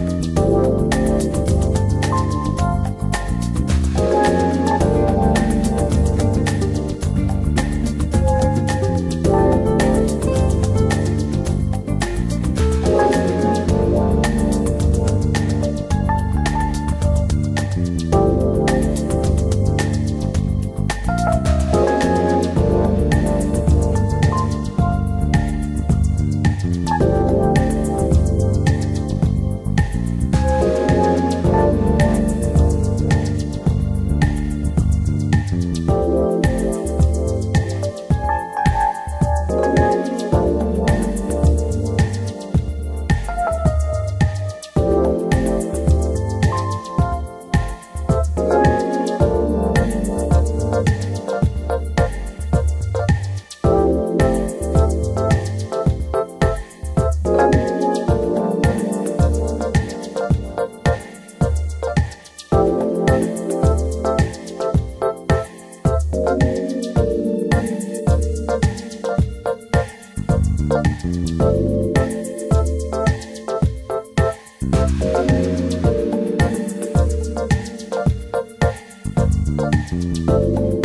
Bye. Bye.